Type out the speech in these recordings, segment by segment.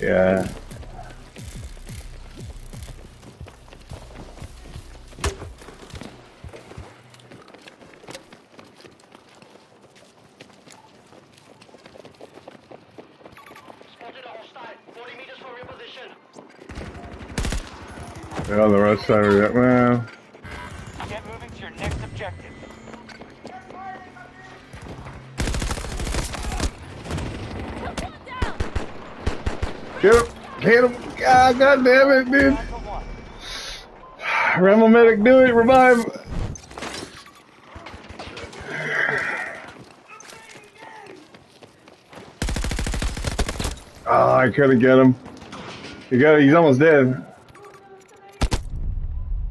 Yeah. Spotted a hostile. 40 meters from your position. They're on the right side of that. Get moving to your next objective. Him! Get him! God, God damn it, dude! Remo medic, do it! Revive! Oh, I couldn't get him. He got. He's almost dead.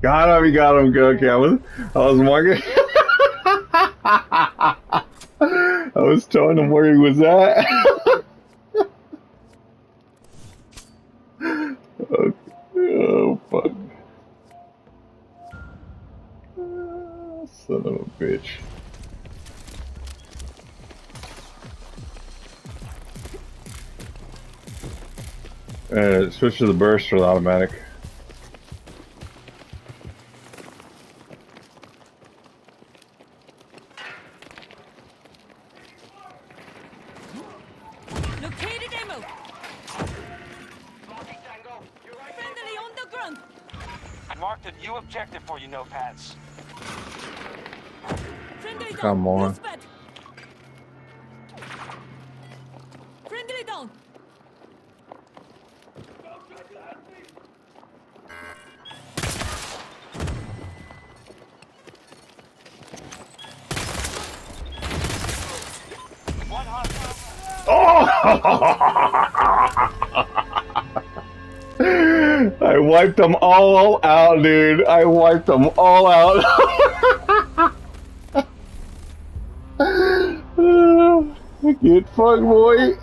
Got him. He got him. Good. Okay, I was. I was wondering. I was telling him where he was at. Son of a bitch. Uh, switch to the burst or the automatic. Located ammo. Marking Tango. You're right. Friendly on the ground. I marked a new objective for you, No notepads. Come on. Friendly down. One hostile. I wiped them all out, dude. I wiped them all out. Get fucked, boy.